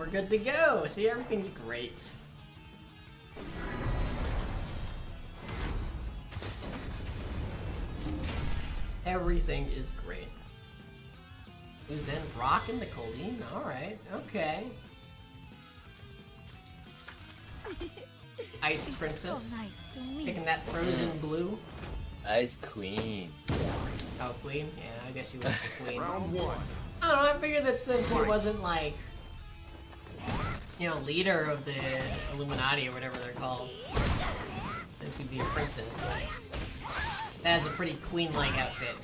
we're good to go. See, everything's great. Everything is great. Who's in rocking the Kolin? Alright, okay. Ice Princess. So nice to meet Picking that frozen blue. Ice Queen. Oh, Queen? Yeah, I guess you was the Queen. Round one. I don't know, I figured that since she wasn't like, you know, leader of the Illuminati or whatever they're called, then she'd be a princess. But that is a pretty queen-like outfit.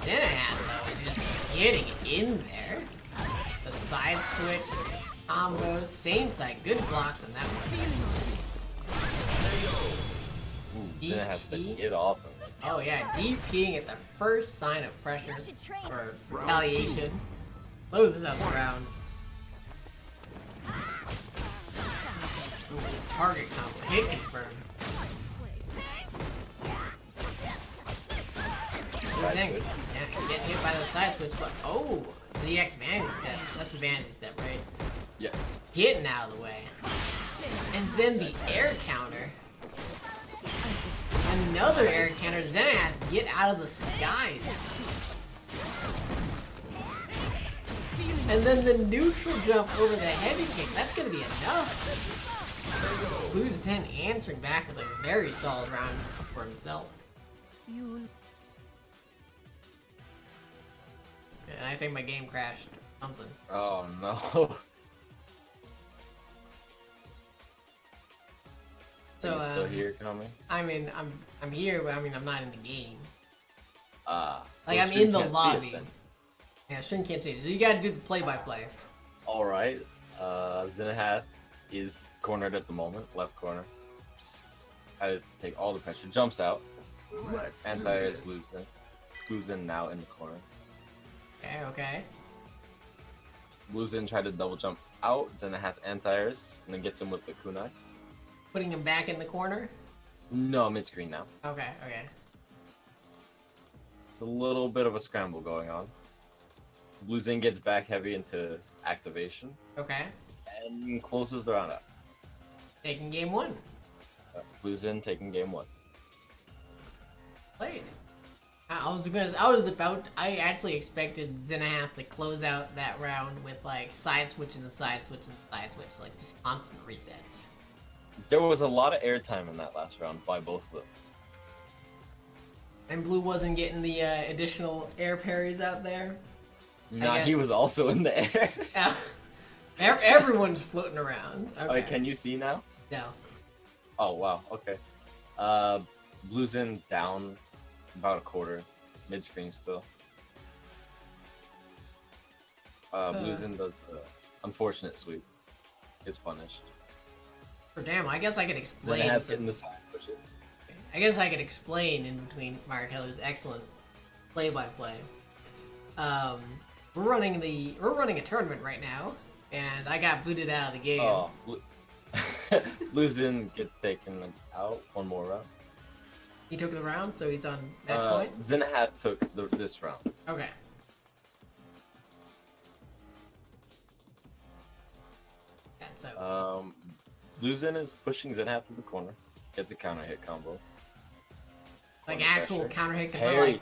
Xanahan, though, is just getting in there. The side switch, combos, same side, good blocks on that one. Ooh, Zena has to get off of it. Oh yeah, DPing at the first sign of pressure or retaliation. Closes out the round. Ooh, target combo, hit confirm. Dang. Yeah, get hit by the side switch, but oh, the EX vanity step. That's the vanity step, right? Yes. Getting out of the way. And then the air counter. Another air counter. Then I have to get out of the skies. And then the neutral jump over the heavy kick. That's gonna be enough. Blue Zen answering back with a very solid round for himself. And I think my game crashed. Something. Oh no. So, Are you still um, here, Kami? I mean, I'm I'm here, but I mean, I'm not in the game. Ah. so Like I'm in the lobby. Then. Yeah, Shin can't see. it. You gotta do the play-by-play. Alright. Uh, zenihath is cornered at the moment, left corner. Has to take all the pressure. Jumps out. Let's do Anti is this. Blue Zen. Blue Zen now in the corner. Okay, okay. Blue Zen tried to double jump out. zenihath anti-airs, and then gets him with the kunai. Putting him back in the corner. No, mid screen now. Okay, okay. It's a little bit of a scramble going on. Blue Zen gets back heavy into activation Okay. and closes the round up. Taking game one. Uh, Blue Zen taking game one. Played. I I was gonna. I was about. I actually expected zenihath to close out that round with like side switch and the side switch and the side switch, like just constant resets. There was a lot of airtime in that last round by both of them. And Blue wasn't getting the uh, additional air parries out there. Nah, he was also in the air. Yeah. Ev- Everyone's floating around. Okay. Alright, can you see now? No. Oh wow, okay. Uh, Blue Zen down about a quarter, mid screen still. Uh, Blues Uh. in does uh, unfortunate sweep. It's punished. Or damn, I guess I could Then explain. it has in the side switches. I guess I could explain in between Mark Keller's excellent play-by-play. Um, we're running the we're running a tournament right now, and I got booted out of the game. Oh, Blu- gets taken out one more round. He took the round, so he's on match Uh, point. Zenahat took the, this round. Okay. So Um, Blue Zen is pushing Zenahat to the corner. Gets a counter hit combo. like actual pressure. counter hit, combo, Parry. like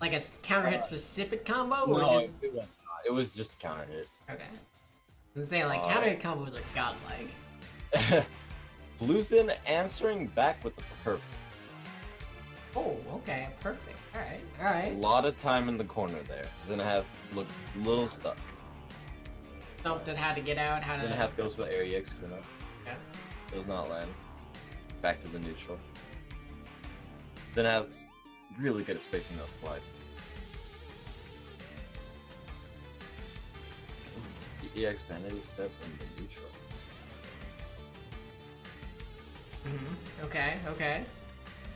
like a counter hit specific combo, or No, just it, was, it was just counter hit. okay. I'm saying like Uh, counter hit combos are godlike. Blue Zen answering back with the perfect. Oh, okay, perfect. All right, all right. A lot of time in the corner there. Zenahat looked a little stuck. At how to get out, how to. Zenahat goes for the area X. Yeah. Does not land. Back to the neutral. Zenahat's really good at spacing those slides. The EX Vanity step in the neutral. Mhm. Okay, okay.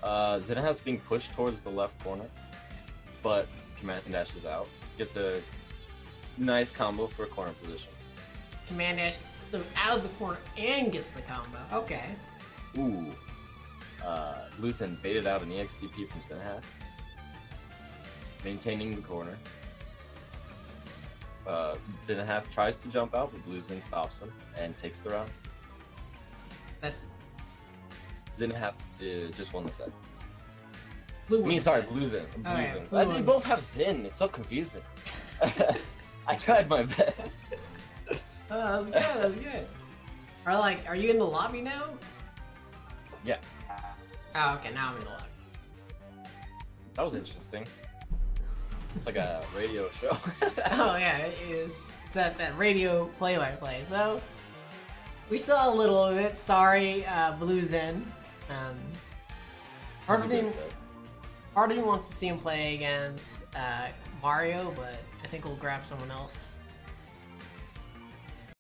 Uh, Zenahat's being pushed towards the left corner, but command dashes out. Gets a nice combo for a corner position. Command dash, so out of the corner and gets the combo. Okay. Ooh. Lucen baited out an EXDP from Zenahat. Maintaining the corner. Uh, tries to jump out, but Blue Zen stops him and takes the round. That's Zinahaf uh, just won the set. blue. I mean, sorry, set. Blue Zen. Blue Oh, yeah, Blue they both have Zin. It's so confusing. I tried my best. Oh, that was good. That was good. Are like, are you in the lobby now? Yeah. Oh, okay. Now I'm in the lobby. That was interesting. It's like a radio show. oh yeah, it is. It's that, that radio play by play. So we saw a little of it. Sorry, uh, Blue Zen. Um, part of It was a me, good set. part of me wants to see him play against uh, Mario, but I think we'll grab someone else.